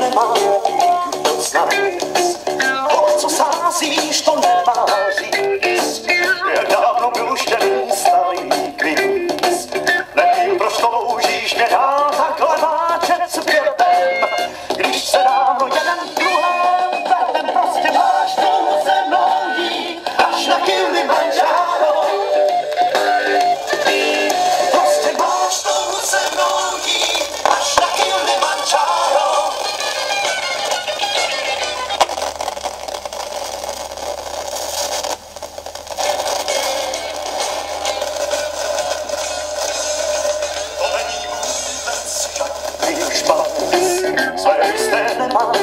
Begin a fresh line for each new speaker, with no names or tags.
nemá nikdo z nás. To, co sázíš, to nemá říct. Jak dávno byl už ten starý kvíz. Nevím, proč toužíš mě dál takhle váčet zpětem. Když se prostě máš na. so Soll ich denn mal